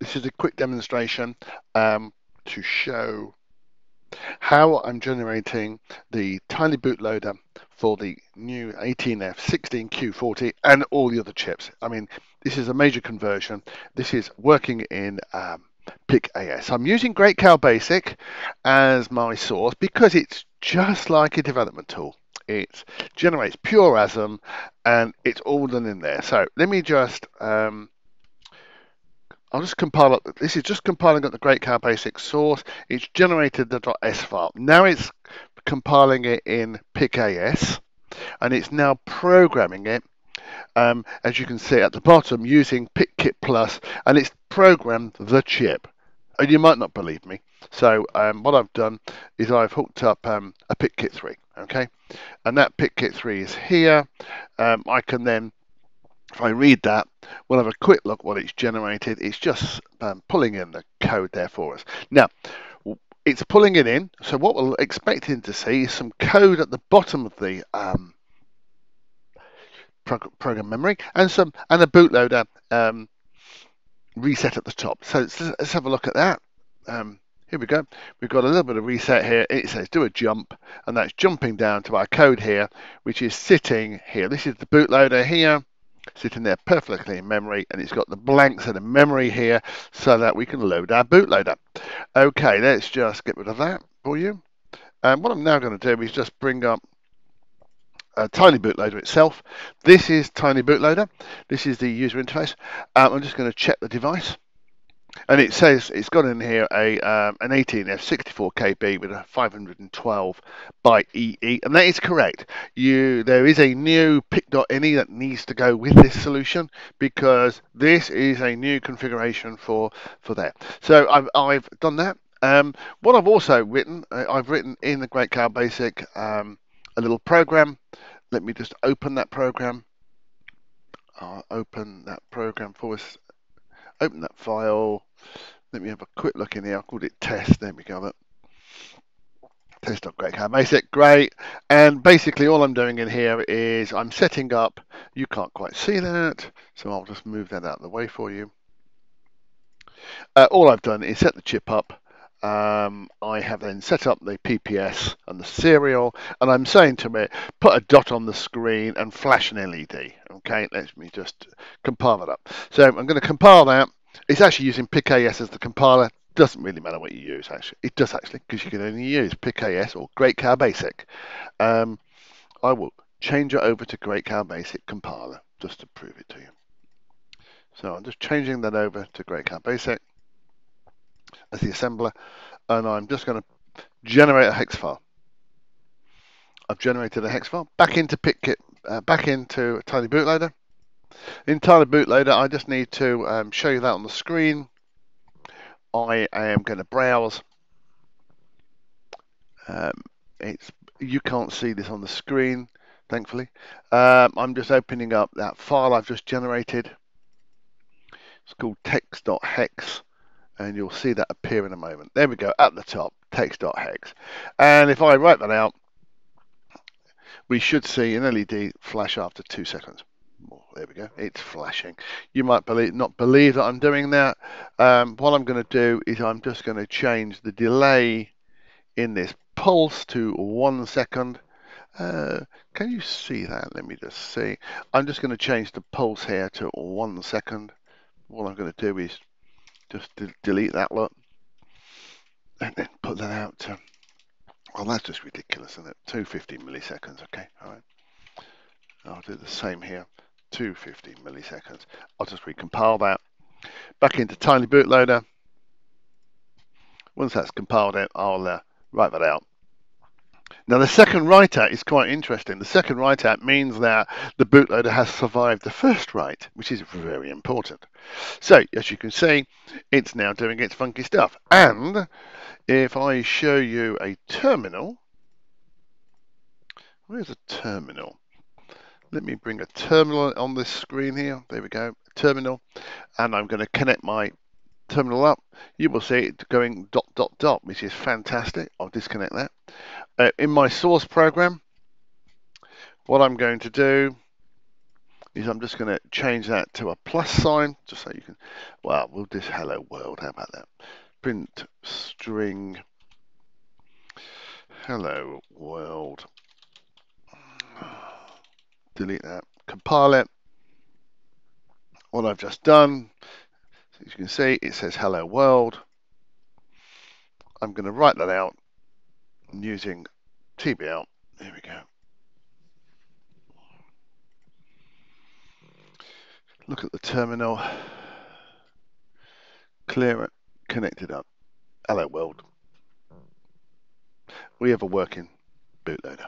this is a quick demonstration um, to show how I'm generating the tiny bootloader for the new 18F 16Q40 and all the other chips. I mean, this is a major conversion. This is working in um, PIC AS. I'm using Great Cow Basic as my source because it's just like a development tool. It generates pure ASM and it's all done in there. So let me just um, I'll just compile up. This is just compiling up the Great Cow Basic source. It's generated the .s file. Now it's compiling it in PIC-AS, and it's now programming it, um, as you can see at the bottom, using PicKit Plus, and it's programmed the chip. And you might not believe me. So um, what I've done is I've hooked up um, a PicKit 3, okay? And that PicKit 3 is here. Um, I can then if I read that, we'll have a quick look what it's generated. It's just um, pulling in the code there for us. Now, it's pulling it in. So what we're expecting to see is some code at the bottom of the um, program memory and some and a bootloader um, reset at the top. So let's, let's, have a look at that. Um, here we go. We've got a little bit of reset here. It says do a jump, and that's jumping down to our code here, which is sitting here. This is the bootloader here sitting there perfectly in memory and it's got the blanks of the memory here so that we can load our bootloader. Okay, let's just get rid of that for you. And what I'm now going to do is just bring up a Tiny Bootloader itself. This is Tiny Bootloader. This is the user interface. Um, I'm just going to check the device and it says it's got in here a um, an 18F 64 KB with a 512 byte EE, and that is correct. You there is a new PIC.NE that needs to go with this solution because this is a new configuration for for that. So I've I've done that. Um, what I've also written, uh, I've written in the Great Cow Basic um, a little program. Let me just open that program. I'll open that program for us open that file. Let me have a quick look in here. I called it test. There we go. Test Test.greatcowbasic, great. And basically all I'm doing in here is I'm setting up, you can't quite see that, so I'll just move that out of the way for you. Uh, all I've done is set the chip up. Um, I have then set up the PPS and the serial, and I'm saying to it, put a dot on the screen and flash an LED. Okay, let me just compile that up. So I'm going to compile that. It's actually using PIC-AS as the compiler. Doesn't really matter what you use, actually. It does actually, because you can only use PIC-AS or Great Cow Basic. Um, I will change it over to Great Cow Basic compiler just to prove it to you. So I'm just changing that over to Great Cow Basic as the assembler, and I'm just going to generate a hex file. I've generated a hex file back into PicKit, uh, back into Tiny Bootloader. In Tiny Bootloader, I just need to um, show you that on the screen. I am going to browse. Um, it's you can't see this on the screen, thankfully. Um, I'm just opening up that file I've just generated. It's called text.hex and you'll see that appear in a moment. There we go, at the top, text.hex. And if I write that out, we should see an LED flash after two seconds. Oh, there we go, it's flashing. You might believe, not believe that I'm doing that. Um, what I'm going to do is I'm just going to change the delay in this pulse to one second. Uh, can you see that? Let me just see. I'm just going to change the pulse here to one second. What I'm going to do is just delete that lot and then put that out to well that's just ridiculous isn't it? 250 milliseconds okay all right. I'll do the same here 250 milliseconds. I'll just recompile that back into tiny bootloader. Once that's compiled it I'll uh, write that out now the second write out is quite interesting. The second write out means that the bootloader has survived the first write, which is very important. So as you can see, it's now doing its funky stuff. And if I show you a terminal, where's a terminal? Let me bring a terminal on this screen here. There we go, terminal. And I'm going to connect my terminal up, you will see it going dot dot dot, which is fantastic. I'll disconnect that. Uh, in my source program, what I'm going to do is I'm just going to change that to a plus sign, just so you can, well, we'll just hello world, how about that? Print string hello world. Delete that, compile it. What I've just done, as you can see, it says hello world. I'm going to write that out using TBL. There we go. Look at the terminal. Clear it, connect it up. Hello world. We have a working bootloader.